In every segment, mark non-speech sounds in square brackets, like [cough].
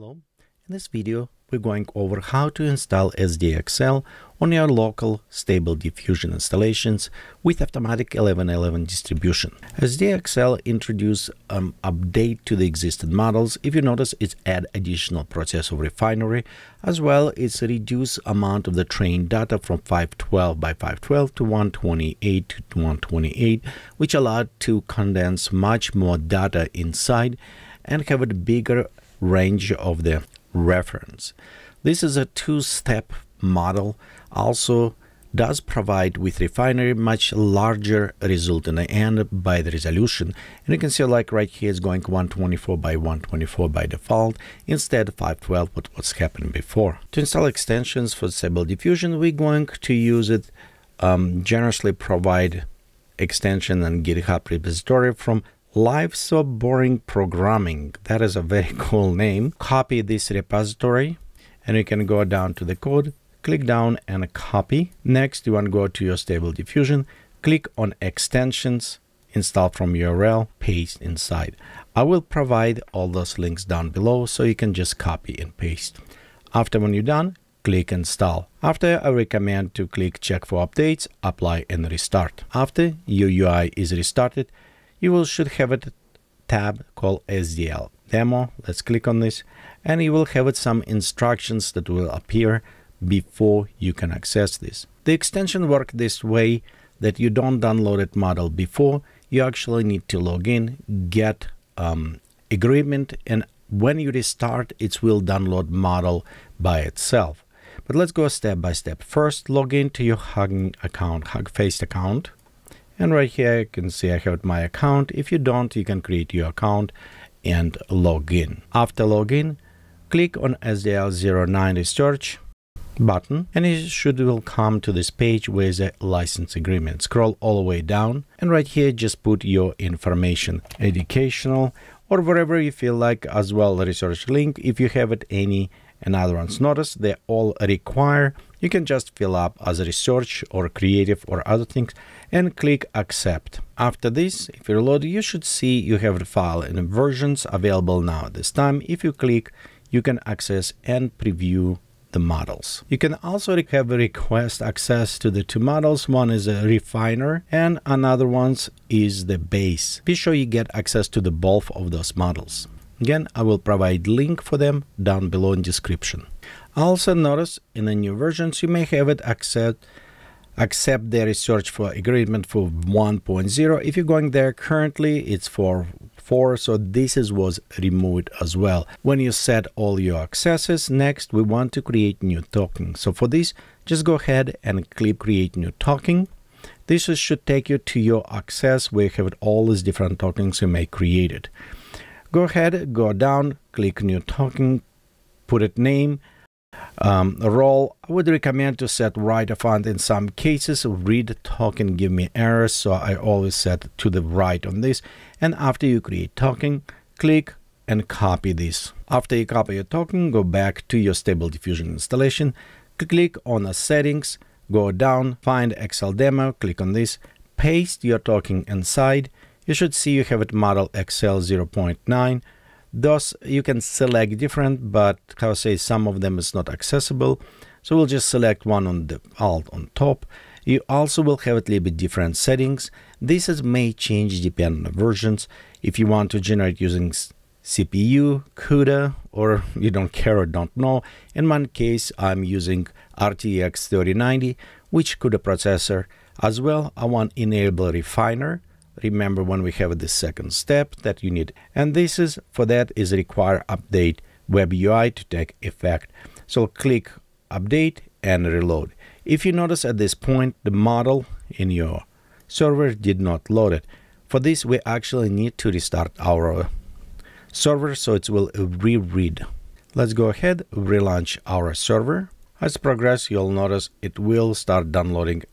Hello. In this video, we're going over how to install SDXL on your local Stable Diffusion installations with automatic 1111 distribution. SDXL introduce um, update to the existing models. If you notice, it's add additional processor refinery, as well as reduce amount of the trained data from 512 by 512 to 128 to 128, which allowed to condense much more data inside and have a bigger range of the reference. This is a two-step model, also does provide with refinery much larger result in the end by the resolution and you can see like right here is going 124 by 124 by default instead of 512 what was happening before to install extensions for stable diffusion we're going to use it um, generously provide extension and github repository from Live So Boring Programming. That is a very [laughs] cool name. Copy this repository and you can go down to the code, click down and copy. Next, you want to go to your Stable Diffusion, click on Extensions, install from URL, paste inside. I will provide all those links down below so you can just copy and paste. After when you're done, click install. After I recommend to click check for updates, apply and restart. After your UI is restarted, you will should have a tab called SDL demo. Let's click on this and you will have some instructions that will appear before you can access this. The extension work this way that you don't download it model before, you actually need to log in, get um, agreement, and when you restart, it will download model by itself. But let's go step by step. First, log into your Hugging account, Hugging Face account. And right here, you can see I have my account. If you don't, you can create your account and log in. After login, click on SDL09 search button and it should will come to this page with a license agreement. Scroll all the way down and right here just put your information, educational or wherever you feel like as well research link if you have it any and other ones. Notice they all require you can just fill up as research or creative or other things and click accept. After this, if you reload, you should see you have the file and versions available now this time. If you click, you can access and preview the models. You can also have request access to the two models. One is a refiner and another one is the base. Be sure you get access to the both of those models. Again, I will provide link for them down below in description. Also notice in the new versions you may have it accept accept the research for agreement for 1.0. If you're going there currently, it's for 4, so this is was removed as well. When you set all your accesses, next we want to create new token. So for this, just go ahead and click create new token. This should take you to your access where you have all these different tokens you may create it. Go ahead, go down, click new token, put it name, um, role, I would recommend to set right a font in some cases. Read token give me errors, so I always set to the right on this. And after you create token, click and copy this. After you copy your token, go back to your Stable Diffusion installation, click on the settings, go down, find XL demo, click on this, paste your token inside. You should see you have it model XL 0.9 Thus, you can select different, but how I say some of them is not accessible. So we'll just select one on the alt on top. You also will have a little bit different settings. This is may change depending on the versions. If you want to generate using CPU, CUDA, or [laughs] you don't care or don't know. In my case, I'm using RTX 3090, which CUDA processor. As well, I want enable refiner remember when we have the second step that you need and this is for that is require update web UI to take effect. So click update and reload. If you notice at this point the model in your server did not load it. For this we actually need to restart our server so it will reread. Let's go ahead relaunch our server. As progress you'll notice it will start downloading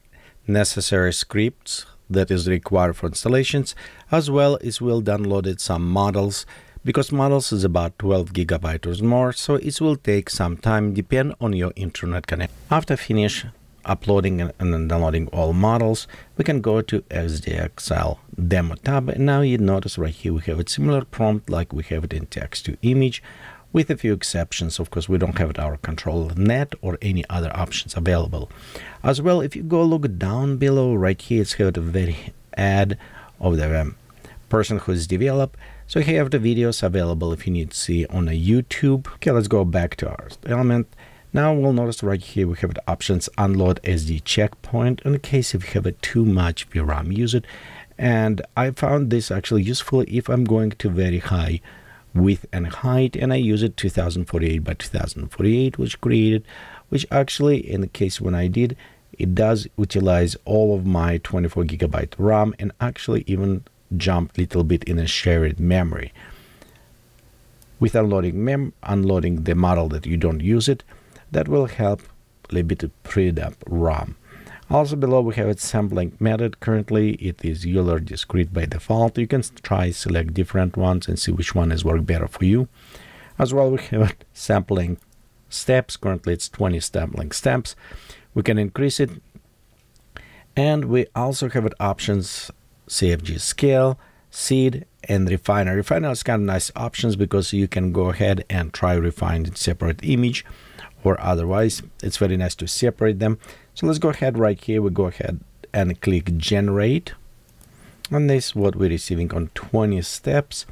necessary scripts that is required for installations, as well as we'll download some models because models is about 12 gigabytes or more, so it will take some time depend on your internet connection. After finish uploading and downloading all models, we can go to SDXL demo tab. And now you notice right here we have a similar prompt like we have it in text to image with a few exceptions. Of course, we don't have it our ControlNet or any other options available. As well, if you go look down below right here, it's got a very ad of the um, person who's developed. So here have the videos available if you need to see on a YouTube. Okay, let's go back to our element. Now we'll notice right here we have the options unload SD checkpoint in case if you have a too much VRAM use it. And I found this actually useful if I'm going to very high width and height and I use it 2048 by 2048 which created which actually in the case when I did it does utilize all of my 24 gigabyte RAM and actually even jump little bit in a shared memory. With unloading mem unloading the model that you don't use it that will help a little bit to free up RAM also below we have a sampling method. Currently it is Euler discrete by default. You can try select different ones and see which one is work better for you. As well we have sampling steps. Currently it's 20 sampling steps. We can increase it. And we also have options CFG scale, seed, and refiner. Refiner is kind of nice options because you can go ahead and try refine separate image or otherwise. It's very nice to separate them. So let's go ahead right here. We go ahead and click generate. And this is what we're receiving on 20 steps.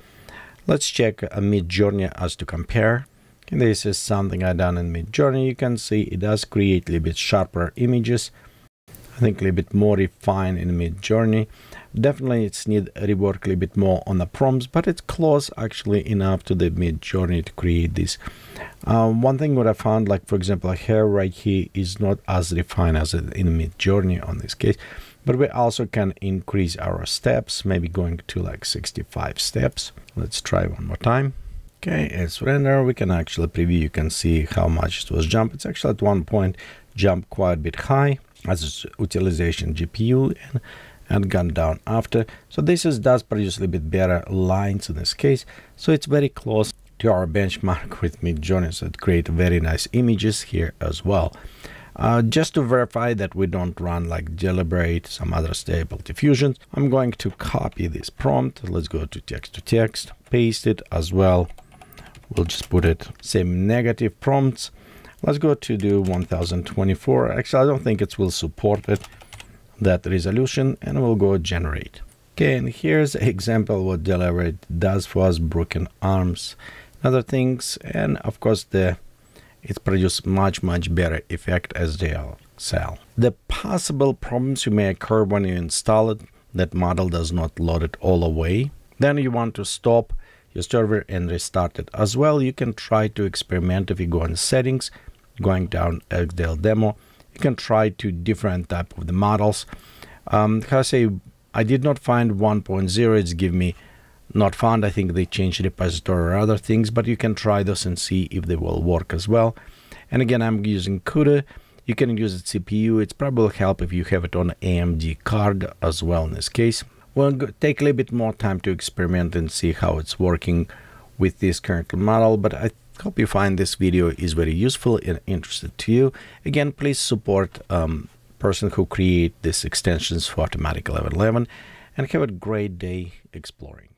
Let's check a Midjourney as to compare. And this is something I done in Midjourney. You can see it does create a little bit sharper images. I think a little bit more refined in Midjourney. Definitely it's need rework a little bit more on the prompts, but it's close actually enough to the Midjourney to create this um, one thing what I found, like for example, hair right here is not as refined as in Midjourney on this case, but we also can increase our steps, maybe going to like 65 steps. Let's try one more time. Okay, it's render. We can actually preview. You can see how much it was jump. It's actually at one point jumped quite a bit high as utilization GPU and, and gone down after. So this is does produce a little bit better lines in this case. So it's very close to our benchmark [laughs] with Midjourney so it create very nice images here as well. Uh, just to verify that we don't run like deliberate some other stable diffusions, I'm going to copy this prompt. Let's go to text to text, paste it as well. We'll just put it same negative prompts. Let's go to do 1024. Actually, I don't think it will support it, that resolution, and we'll go generate. Okay, and here's an example what Deliberate does for us, broken arms other things and of course the it produces much much better effect as SDXL. The possible problems you may occur when you install it that model does not load it all away then you want to stop your server and restart it as well you can try to experiment if you go in settings going down XDL demo you can try two different type of the models um, I say I did not find 1.0 it's give me not found. I think they changed repository or other things, but you can try those and see if they will work as well. And again, I'm using CUDA. You can use it CPU. It's probably help if you have it on AMD card as well in this case. We'll take a little bit more time to experiment and see how it's working with this current model, but I hope you find this video is very useful and interested to you. Again, please support um, person who create these extensions for Automatic 1111 and have a great day exploring.